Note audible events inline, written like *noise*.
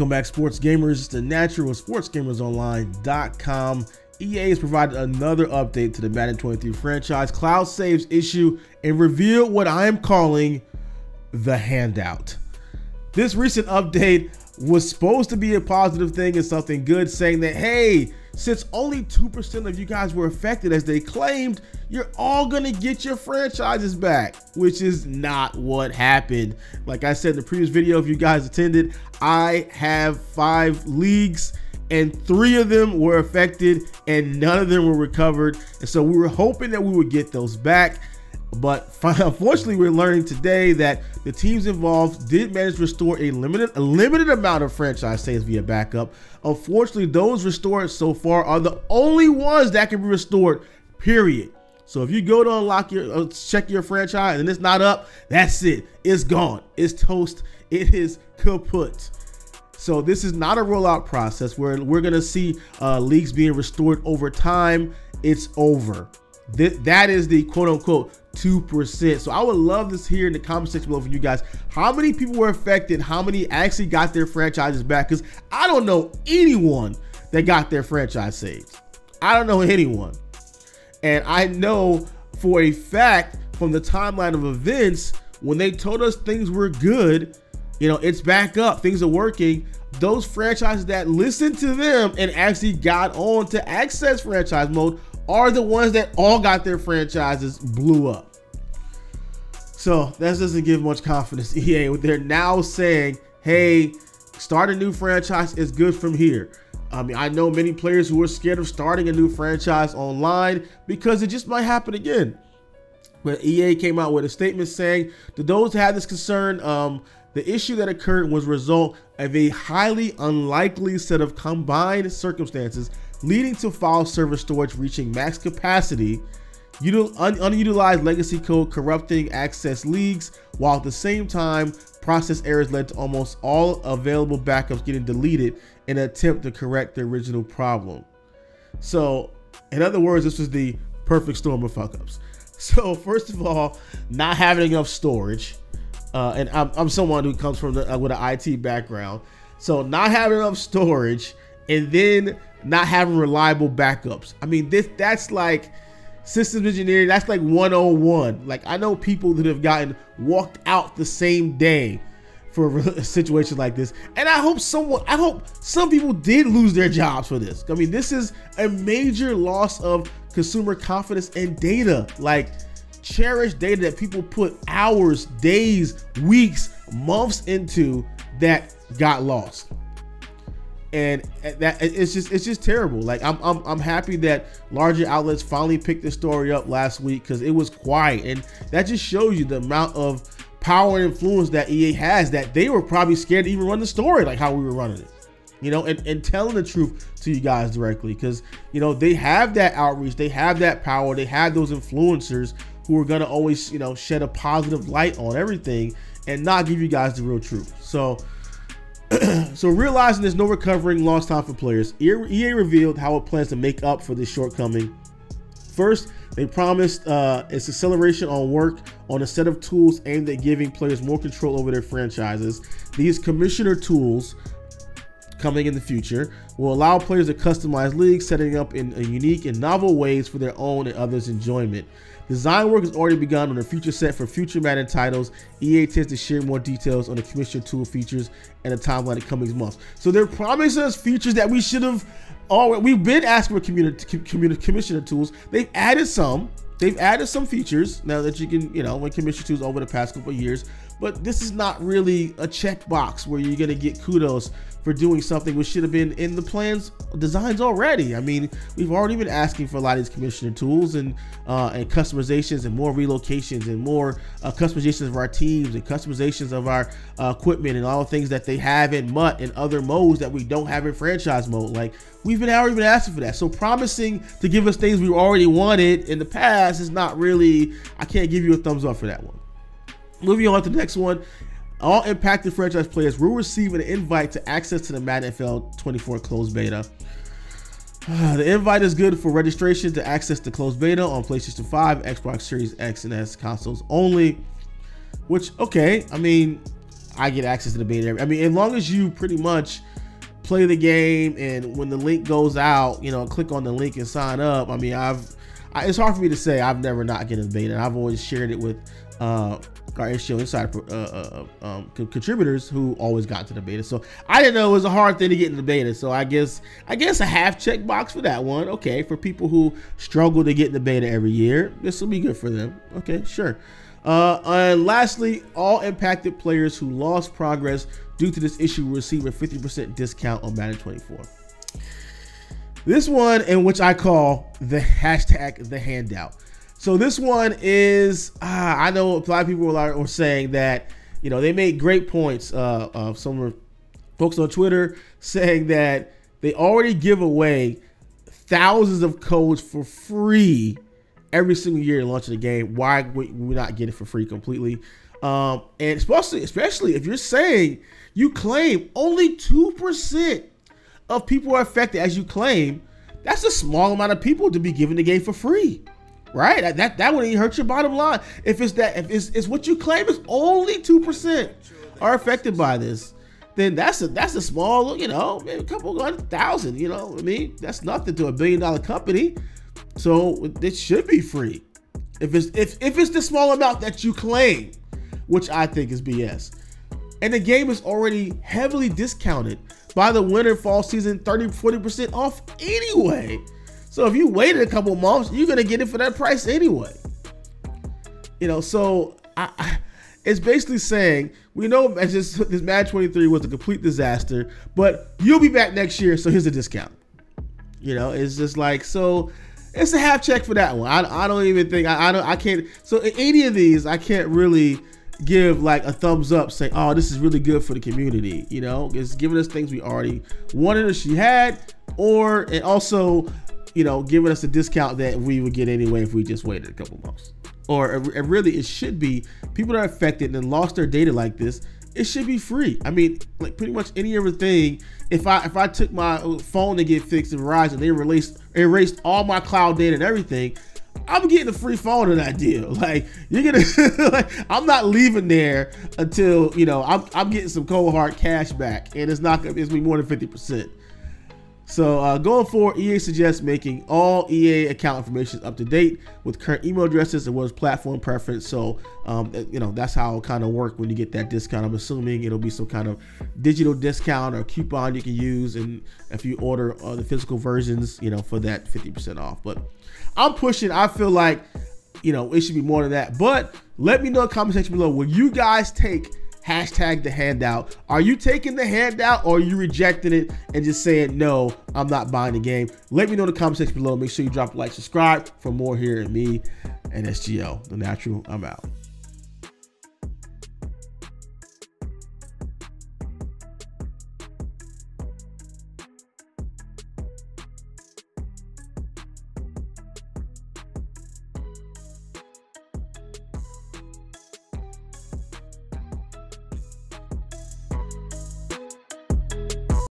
Welcome back, sports gamers. The natural sportsgamersonline.com. EA has provided another update to the Madden 23 franchise cloud saves issue and revealed what I am calling the handout. This recent update was supposed to be a positive thing and something good, saying that, hey, since only 2% of you guys were affected as they claimed, you're all gonna get your franchises back, which is not what happened. Like I said in the previous video, if you guys attended, I have five leagues and three of them were affected and none of them were recovered. And so we were hoping that we would get those back. But *laughs* unfortunately, we're learning today that the teams involved did manage to restore a limited, a limited amount of franchise saves via backup. Unfortunately, those restored so far are the only ones that can be restored. Period. So if you go to unlock your, uh, check your franchise and it's not up, that's it. It's gone. It's toast. It is kaput. So this is not a rollout process where we're gonna see uh, leagues being restored over time. It's over. Th that is the quote unquote 2%. So I would love this here in the comment section below for you guys how many people were affected, how many actually got their franchises back. Because I don't know anyone that got their franchise saved. I don't know anyone. And I know for a fact from the timeline of events, when they told us things were good, you know, it's back up, things are working. Those franchises that listened to them and actually got on to access franchise mode are the ones that all got their franchises blew up. So that doesn't give much confidence. *laughs* EA, they're now saying, hey, start a new franchise is good from here. I mean, I know many players who are scared of starting a new franchise online because it just might happen again. But EA came out with a statement saying to those who had this concern, um, the issue that occurred was a result of a highly unlikely set of combined circumstances leading to file server storage reaching max capacity, util un unutilized legacy code corrupting access leagues, while at the same time, process errors led to almost all available backups getting deleted in an attempt to correct the original problem. So, in other words, this was the perfect storm of fuck ups. *laughs* So, first of all, not having enough storage. Uh, and I'm, I'm, someone who comes from the, uh, with an IT background. So, not having enough storage and then not having reliable backups. I mean, this that's like systems engineering. That's like 101. Like I know people that have gotten walked out the same day for *laughs* a situation like this. And I hope someone, I hope some people did lose their jobs for this. I mean, this is a major loss of consumer confidence and data. Like cherished data that people put hours, days, weeks, months into that got lost and that it's just it's just terrible. Like I'm I'm, I'm happy that larger outlets finally picked this story up last week because it was quiet, and that just shows you the amount of power and influence that EA has. That they were probably scared to even run the story like how we were running it, you know, and and telling the truth to you guys directly because you know they have that outreach, they have that power, they have those influencers who are gonna always you know shed a positive light on everything and not give you guys the real truth. So *clears throat* so realizing there's no recovering lost time for players, EA revealed how it plans to make up for this shortcoming. First, they promised uh, its acceleration on work on a set of tools aimed at giving players more control over their franchises. These commissioner tools coming in the future will allow players to customize leagues, setting up in unique and novel ways for their own and others' enjoyment. Design work has already begun on a future set for future Madden titles. EA tends to share more details on the commissioner tool features and the timeline in coming months. So they're promising us features that we should have already, we've been asking for community, community commissioner tools. They've added some. They've added some features now that you can, you know, with commissioner tools over the past couple years. But this is not really a checkbox where you're gonna get kudos for doing something which should have been in the plans designs already. I mean, we've already been asking for a lot of these commissioner tools and uh, and customizations and more relocations and more uh, customizations of our teams and customizations of our uh, equipment and all the things that they have in MUT and other modes that we don't have in franchise mode. Like we've been already been asking for that. So promising to give us things we already wanted in the past is not really. I can't give you a thumbs up for that one. Moving on to the next one. All impacted franchise players will receive an invite to access to the Madden NFL 24 closed beta. *sighs* the invite is good for registration to access the closed beta on PlayStation 5, Xbox Series X and S consoles only. Which, okay, I mean, I get access to the beta. I mean, as long as you pretty much play the game and when the link goes out, you know, click on the link and sign up. I mean, I've I, it's hard for me to say I've never not getting the beta. I've always shared it with uh, our SGO Inside uh, uh, um, contributors who always got to the beta. So I didn't know it was a hard thing to get in the beta. So I guess I guess a half check box for that one. Okay, for people who struggle to get in the beta every year, this will be good for them. Okay, sure. Uh, and lastly, all impacted players who lost progress due to this issue will receive a 50% discount on Madden 24. This one, in which I call the hashtag the handout. So this one is, uh, I know a lot of people are, are saying that, you know, they made great points. Uh, some folks on Twitter *laughs* saying that they already give away thousands of codes for free every single year launching the game. Why would we not get it for free completely? Um, and especially, especially if you're saying you claim only two percent of people are affected as you claim, that's a small amount of people to be given the game for free. Right? That that, wouldn't hurt your bottom line. If it's that if it's, it's what you claim is only two percent are affected by this, then that's a that's a small, you know, maybe a couple hundred thousand, you know. I mean, that's nothing to a billion dollar company. So it should be free. If it's if, if it's the small amount that you claim, which I think is BS. And the game is already heavily discounted by the winter fall season 30 40% off anyway. So if you waited a couple months, you're gonna get it for that price anyway. You know, so I, I it's basically saying we know this, this Mad 23 was a complete disaster, but you'll be back next year, so here's a discount. You know, it's just like so. It's a half check for that one. I, I don't even think I, I don't I can't. So in any of these, I can't really give like a thumbs up saying, oh, this is really good for the community. You know, it's giving us things we already wanted or she had, or and also, you know, giving us a discount that we would get anyway if we just waited a couple months. Or uh, it really, it should be people that are affected and lost their data like this. It should be free. I mean, like pretty much any other thing. If I if I took my uh, phone to get fixed in Verizon, they released erased all my cloud data and everything. I'm getting a free phone in that deal. *laughs* Like you're gonna, *laughs* like, I'm not leaving there until you know I'm, I'm getting some cold hard cash back, and it's not gonna it's be more than fifty percent. So uh, going forward, EA suggests making all EA account information up to date with current email addresses and as platform preference. So um, you know that's how it kind of work when you get that discount. I'm assuming it'll be some kind of digital discount or coupon you can use, and if you order uh, the physical versions, you know for that 50% off. But I'm pushing. I feel like you know it should be more than that. But let me know in the comment section below. Will you guys take hashtag the handout. Are you taking the handout or are you rejecting it and just saying, no, I'm not buying the game? Let me know in the comment section below. Make sure you drop a like, subscribe for more here at me and SGO, The Natural. I'm out.